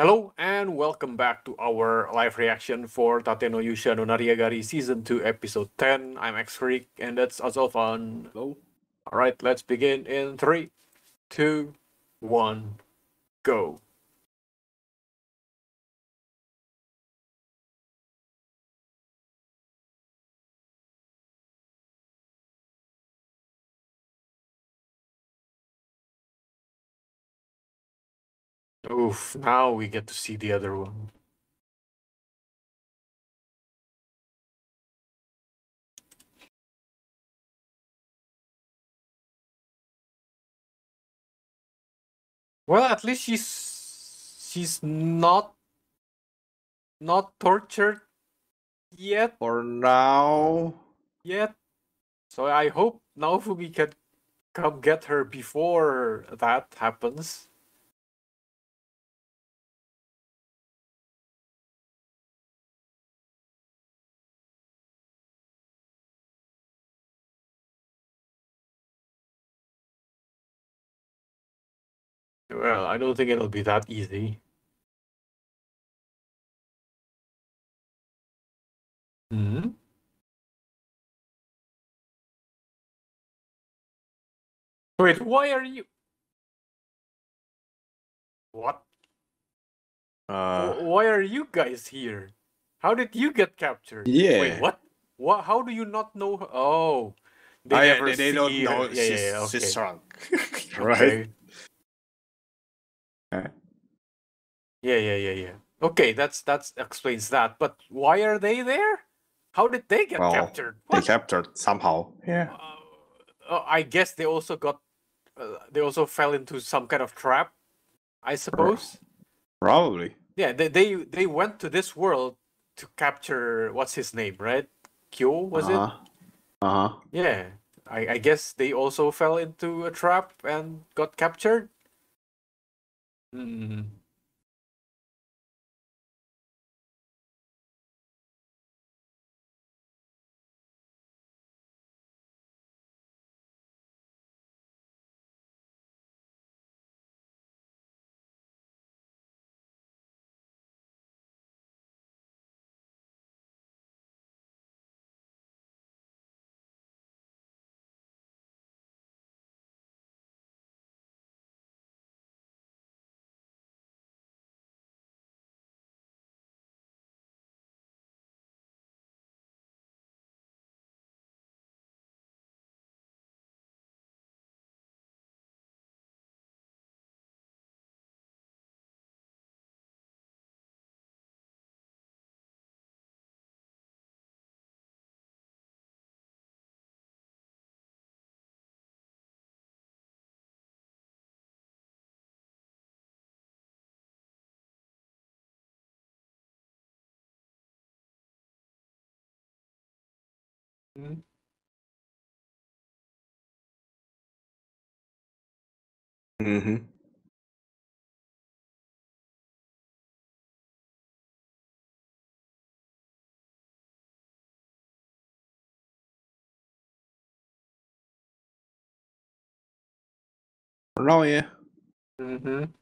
Hello and welcome back to our live reaction for Tateno Yusha no Nariagari Season 2 Episode 10. I'm X Freak and that's Azolfan. Hello. Alright, let's begin in 3, 2, 1, go. Oof, now we get to see the other one. Well, at least she's she's not not tortured yet For now. yet. So I hope Naofumi can come get her before that happens. Well, I don't think it'll be that easy. Hmm? Wait, why are you? What? Uh, why are you guys here? How did you get captured? yeah. Wait, what? What? How do you not know? her? Oh, they yeah, never they, they don't know her. she's, Yeah, yeah, yeah, she's okay. shrunk. right? Okay. Okay. Yeah, yeah, yeah, yeah. Okay, that's that's explains that. But why are they there? How did they get Well, captured? They captured somehow. Yeah. Uh, uh, I guess they also got. Uh, they also fell into some kind of trap. I suppose. Probably. Yeah, they they they went to this world to capture what's his name, right? Kyo was it? uh-huh. Uh-huh. Yeah, I, I guess they also fell into a trap and got captured. 嗯嗯嗯。Hmm. Hmm. Mm-hmm. For now, yeah. Mm-hmm.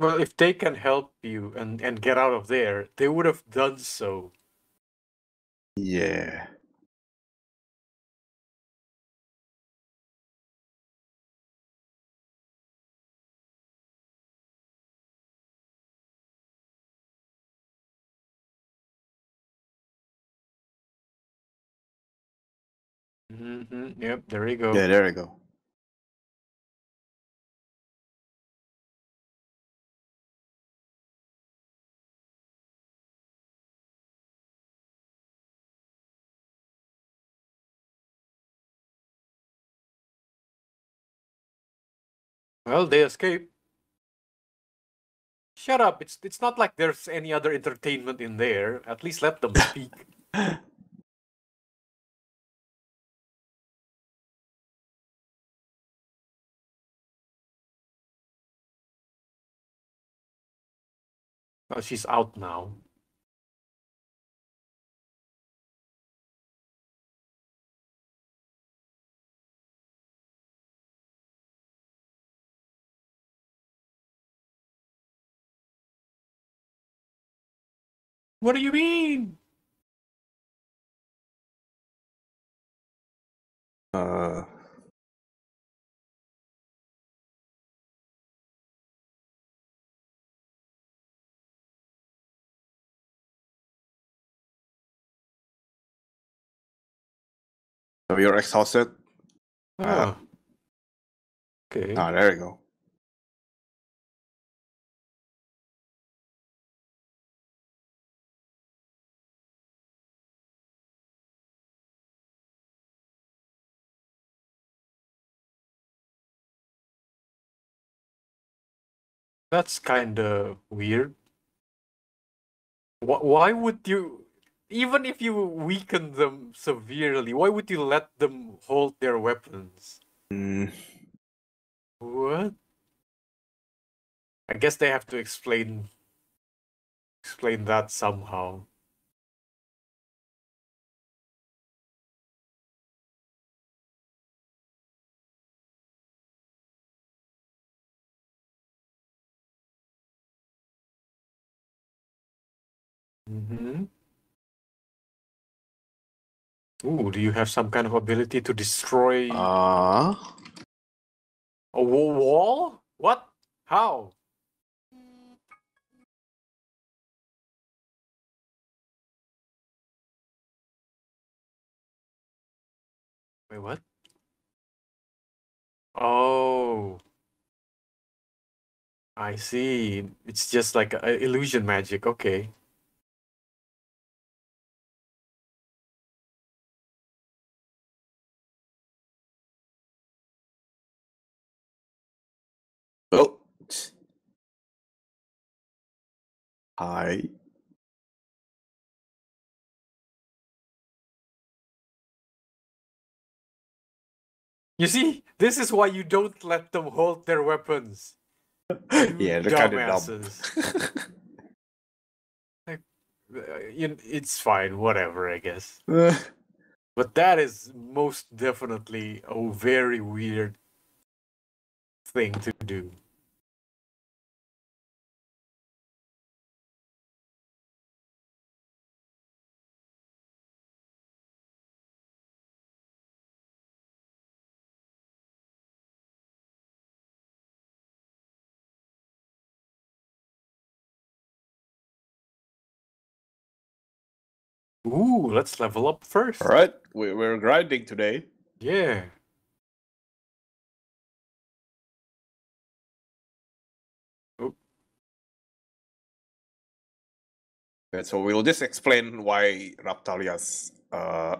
Well, if they can help you and, and get out of there, they would have done so. Yeah. Mm-hmm. Yep, there you go. Yeah, there we go. Well, they escape. Shut up. It's it's not like there's any other entertainment in there. At least let them speak. Well, she's out now. What do you mean? Uh, so you're exhausted? Uh, Oh. Okay. Ah, there you go. That's kind of weird. Wh- Why would you, even if you weaken them severely, why would you let them hold their weapons? Mm, What? I guess they have to explain explain that somehow. Mm-hmm. Ooh, do you have some kind of ability to destroy uh, a wall? What? How? Wait, what? Oh, I see. It's just like a illusion magic. Okay. Hi. You see, this is why you don't let them hold their weapons. yeah, they're kind of dumb. Uh, you- It's fine, whatever, I guess. Uh, But that is most definitely a very weird thing to do. Ooh, let's level up first. All right, we, we're grinding today. Yeah. Okay, so we'll just explain why Raphtalia's uh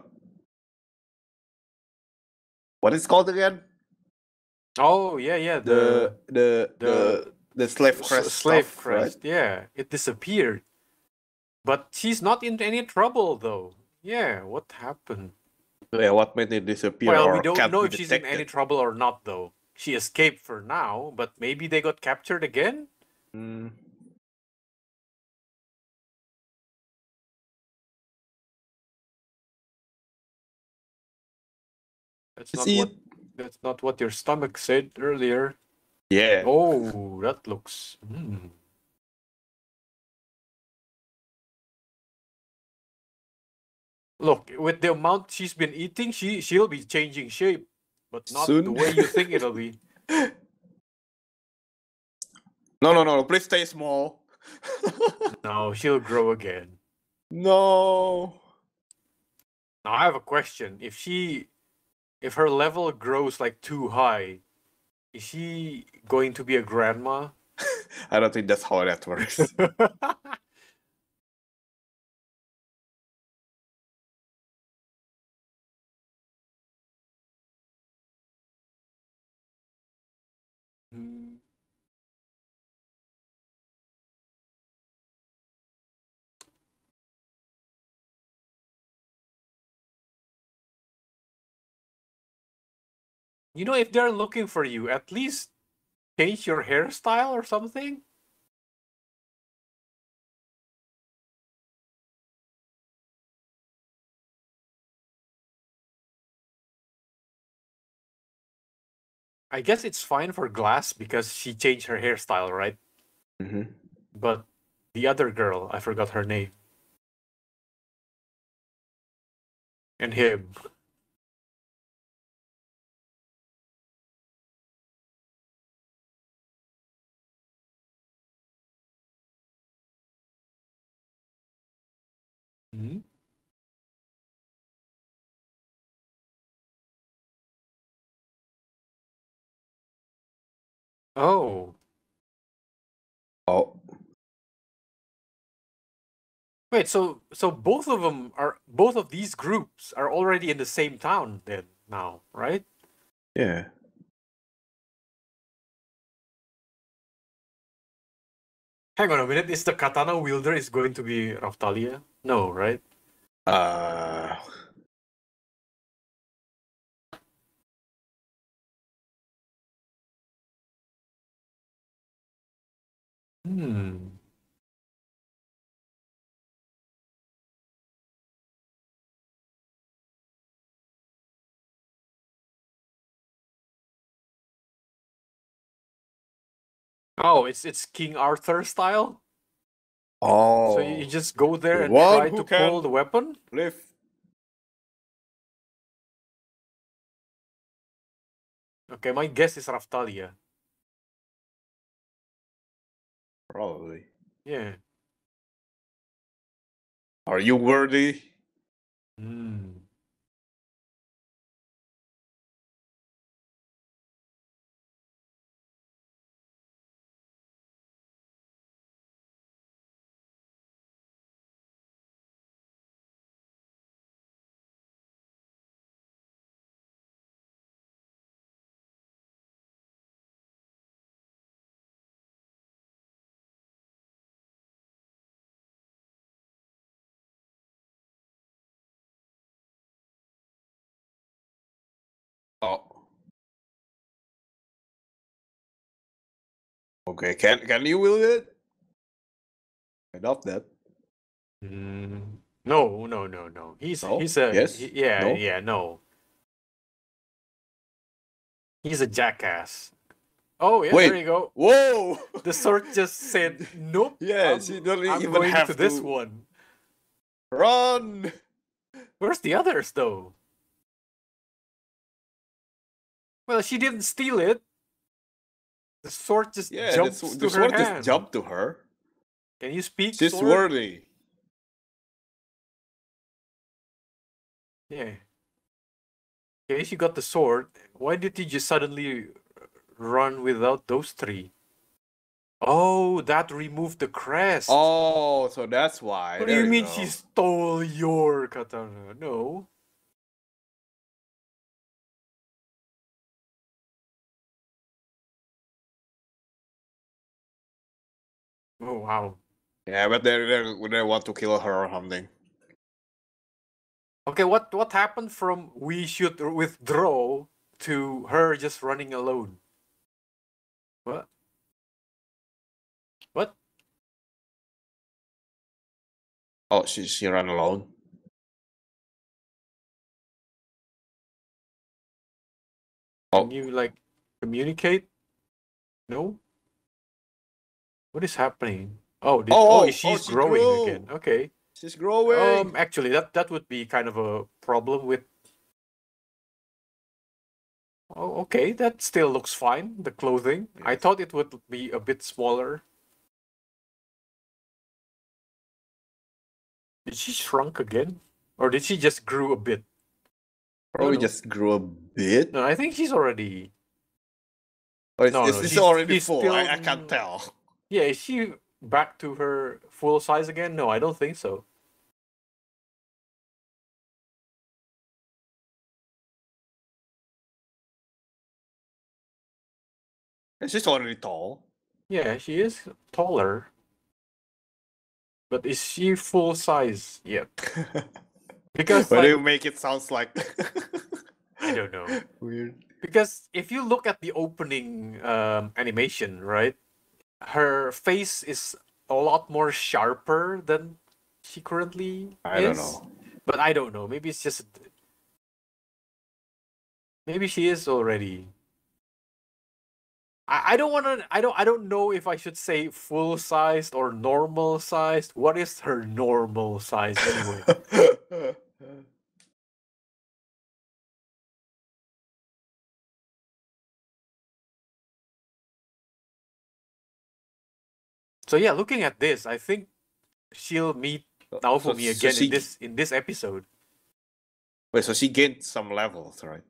what is called again? Oh, yeah, yeah. The The the the the slave crest slave stuff, right? crest. Yeah, it disappeared. But she's not in any trouble though. Yeah, what happened? Yeah, what made it disappear? well, we don't know be if she's in any trouble or not though. She escaped for now, but maybe they got captured again? Mm, That's not what that's not what your stomach said earlier. Yeah. Oh, that looks mm. Look, with the amount she's been eating, she she'll be changing shape, but not the way you think it'll be. No, no, no, no. Please stay small. No, she'll grow again. no. Now I have a question. If she if her level grows like too high, is she going to be a grandma? I don't think that's how that works. you know, if they're looking for you, at least change your hairstyle or something. I guess it's fine for Glass because she changed her hairstyle, right? Mm-hmm. But the other girl, I forgot her name. And him. Mhm. Oh, Oh, wait. So, so both of them are both of these groups are already in the same town then now, right? yeah. Hang on a minute. Is the katana wielder is going to be Raphtalia? No, right? Uh, Hmm. Oh, it's it's King Arthur style. oh. So you you just go there and one try to can- pull the weapon. live. Okay, my guess is Raphtalia. Probably. Yeah. Are you worthy? Hmm. Okay, can can you wield it? I doubt that. Mm, no, no, no, no. He's No? he's a Yes? he- yeah, No? yeah, no. He's a jackass. Oh yeah, Wait. there you go. Whoa! The sword just said nope. I'm, you don't I'm even going have to this to- one. Run! Where's the others though? Well, she didn't steal it. The sword just Yeah, the, jumps sw- to the her sword hand. just jumped to her. Can you speak? She's sword? worthy. Yeah. Okay, she got the sword. Why did you just suddenly uh, run without those three? Oh, that removed the crest. Oh, so that's why. what do There you mean go. she stole your katana? No. Oh wow. Yeah, but they they they want to kill her or something. Okay, what what happened from we should withdraw to her just running alone? What? What? Oh, she she ran alone. Oh. Can you like communicate? No. What is happening? Oh, Oh, oh, oh, she's she growing grew. again. Okay. She's growing. Um, actually, that that would be kind of a problem with. Oh, okay. That still looks fine. The clothing. I thought it would be a bit smaller. Did she shrunk again, or did she just grew a bit? Probably just grew a bit. No, I think she's already. Or is, No, is no, this she's- already she's full? still- I, I can't tell. Yeah, is she back to her full size again? No, I don't think so. She's already tall. Yeah, she is taller. But is she full size yet? Because but like, you make it sounds like I don't know. weird. Because if you look at the opening um, animation, right, her face is a lot more sharper than she currently I don't is. know. But I don't know. Maybe it's just maybe she is already. I, I don't want to. I don't. I don't know if I should say full sized or normal sized. What is her normal size anyway? So yeah, looking at this, I think she'll meet So- Naofumi so again she, in this in this episode. Wait, so she gained some levels, right?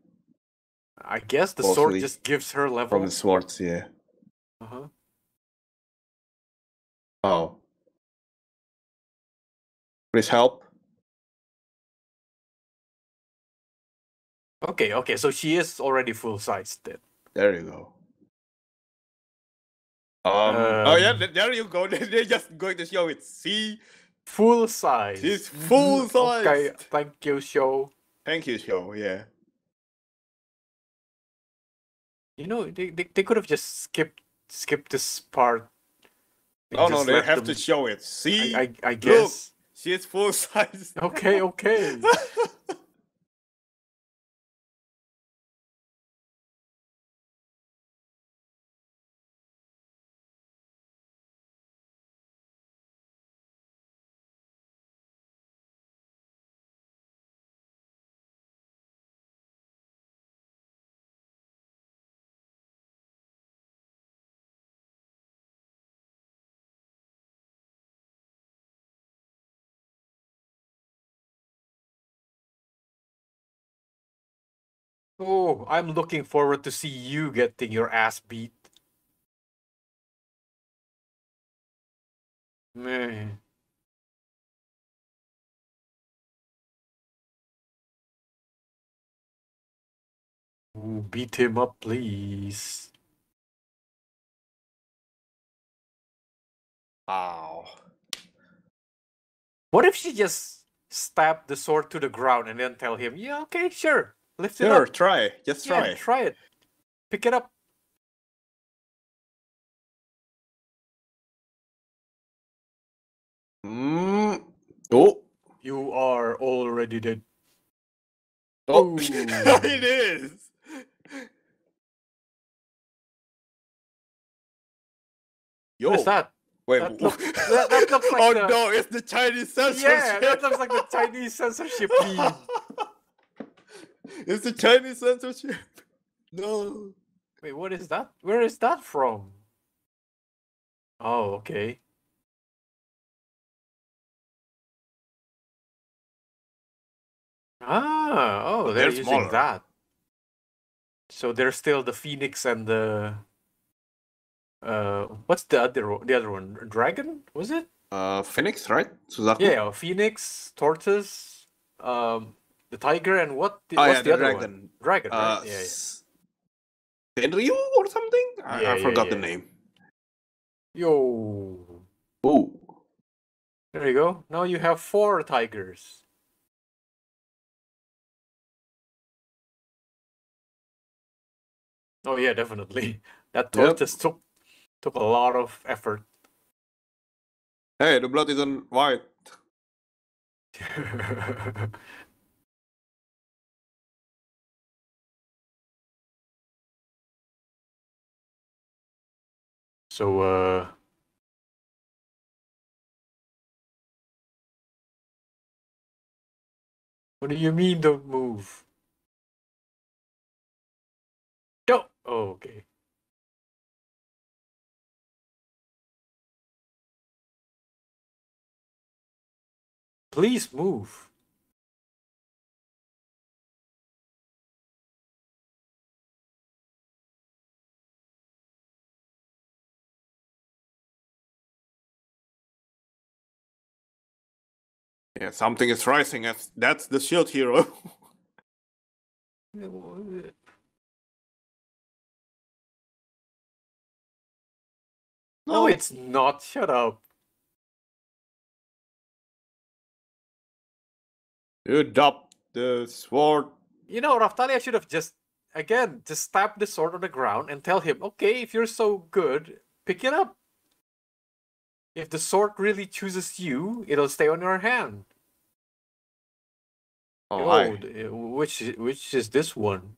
I guess the sword just gives her level From the swords, yeah. Uh-huh. Oh. Please help. Okay, okay, so she is already full sized then. There you go. Um, oh yeah, Um, there you go. They're just going to show it. See, Full size. she's full size. Okay, thank you, show. Thank you, show. Yeah. You know, they, they, they could have just skipped skipped this part. Oh no, they have to show it. See, I, I, I guess. she's full size. Okay, okay. Oh, I'm looking forward to see you getting your ass beat. Man. Ooh, beat him up, please. Wow. What if she just stabbed the sword to the ground and then tell him, yeah, okay, sure, lift it Sure, up. try. Just Yeah, try. try it. Pick it up. Mm. Oh. You are already dead. Oh, it is. Yo, What is that? Wait, That look- that- that looks like oh the- no, it's the Chinese censorship. Yeah, that looks like the Chinese censorship team. It's the Chinese censorship. No. Wait, what is that? Where is that from? Oh, okay. Ah, oh, But they're they're using smaller. that. So there's still the Phoenix and the uh what's the other the other one? Dragon? Was it? Uh, Phoenix, right? Suzaku? Yeah, Phoenix, Tortoise, um the tiger and what the, Oh what's yeah, the, the other dragon. one? Dragon, right? Uh, yeah, yeah. s- Tenryu or something? I, Yeah, I yeah, forgot the name. Yo. Oh. There you go. Now you have four tigers. Oh yeah, definitely. That Yep. tortoise took took a lot of effort. Hey, the blood isn't white. so uh What do you mean don't move? No. Oh, okay. Please move. Yeah, something is rising. That's, that's the shield hero. No, it's not. Shut up. You drop the sword. You know, Raphtalia should have just, again, just stab the sword on the ground and tell him, okay, if you're so good, pick it up. If the sword really chooses you, it'll stay on your hand. Oh, Oh, hi. Uh, which which is this one?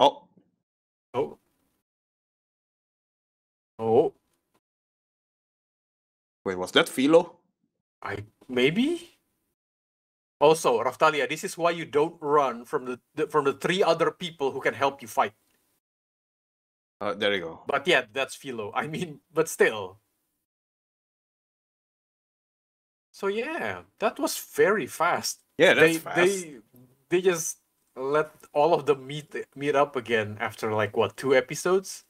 Oh, Oh. Oh, wait, was that Filo? I maybe? Also, Raphtalia, this is why you don't run from the, the from the three other people who can help you fight. Uh, there you go. But yeah, that's Filo. I mean, but still. So yeah, that was very fast. Yeah, that's they fast. they they just let all of them meet meet up again after like what two episodes.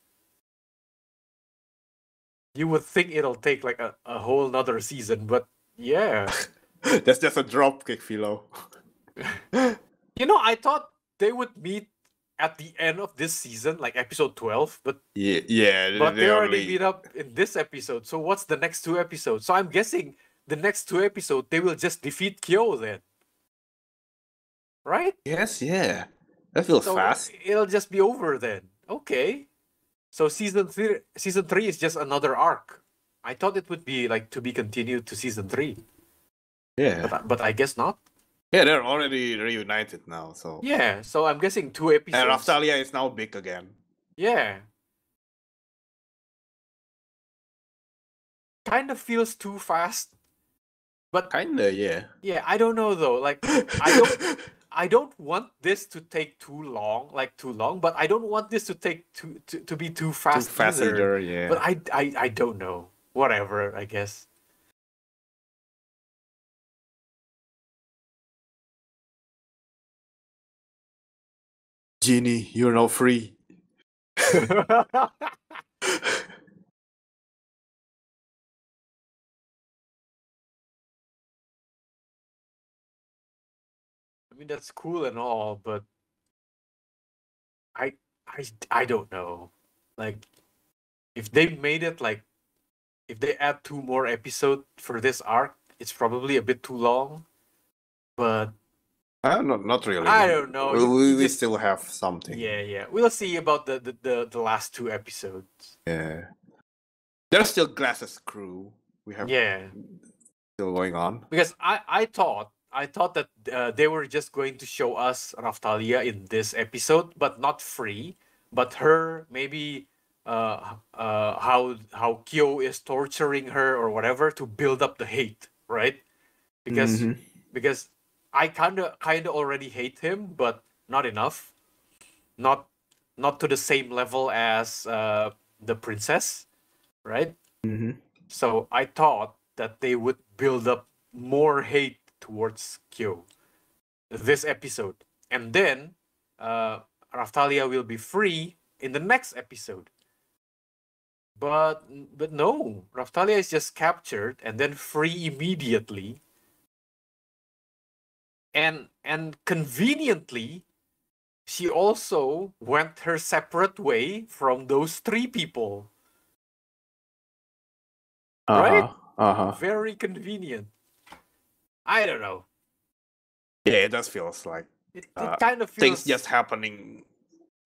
You would think it'll take like a, a whole nother season, but yeah. That's just a drop kick, Filo. You know, I thought they would meet at the end of this season, like episode 12, but Yeah, yeah. but they already only- meet up in this episode. So what's the next two episodes? So I'm guessing the next two episodes they will just defeat Kyo then. Right? Yes, yeah. That feels So uh, fast. it'll just be over then. Okay. So season three season three is just another arc. I thought it would be like to be continued to season three. Yeah. But but I guess not. Yeah, they're already reunited now, so. Yeah, so I'm guessing two episodes. And Raphtalia is now big again. Yeah. Kind of feels too fast. But Kinda, yeah. yeah, I don't know though. Like I don't I don't want this to take too long, like too long, but I don't want this to take too to, to be too Too fast. fast either. either, yeah. But I, I I don't know. Whatever, I guess. Genie, you're now free. I mean that's cool and all, but I I I don't know. Like if they made it like if they add two more episodes for this arc, it's probably a bit too long. But Uh, not, not really. I don't know, We, we, just- still have something. yeah, yeah. We'll see about the the, the, the last two episodes. Yeah. There's still Glasses Crew. We have Yeah. still going on. Because I I thought I thought that uh, they were just going to show us Raphtalia in this episode, but not free, but her maybe uh uh how how Kyo is torturing her or whatever to build up the hate, right? Because Mhm. because I kind of kind of already hate him, but not enough, not not to the same level as uh the princess, right? Mhm. So I thought that they would build up more hate towards Kyo this episode. And then uh, Raphtalia will be free in the next episode. But but no, Raphtalia is just captured and then free immediately. And and conveniently, she also went her separate way from those three people. Right? Uh-huh. Uh-huh. Very convenient. I don't know. Yeah, it does feels like It, it Uh, kind of feels things just happening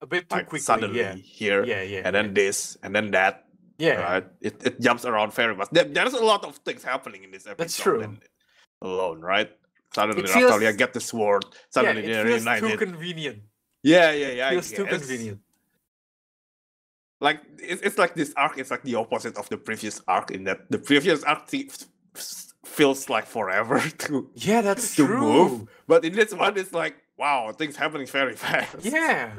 a bit too like quickly. suddenly yeah. here Yeah, yeah. and then this and then that. yeah. Right? It it jumps around very much. There, there's a lot of things happening in this episode. that's true. alone, right? Suddenly It feels- get the sword. Suddenly yeah, it feels too convenient. yeah, yeah, yeah. I feels too convenient. Like it's, it's like this arc is like the opposite of the previous arc in that the previous arc feels like forever to Yeah, that's to true. move, but in this one it's like wow, things happening very fast. Yeah.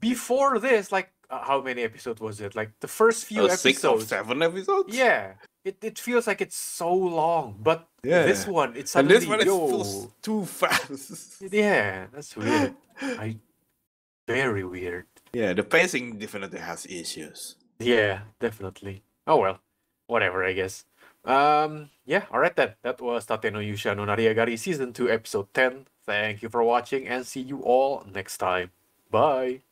Before this, like uh, how many episodes was it? Like the first few Uh, six of episodes. seven episodes. Yeah. It, it feels like it's so long, but Yeah. this one it's and suddenly this one yo. feels too fast. Yeah, that's weird. I very weird. yeah, the pacing definitely has issues. Yeah, definitely. Oh well, whatever, I guess. Um, yeah, all right then. That was Tate no Yusha no Nariagari Season 2, Episode 10. Thank you for watching and see you all next time. Bye.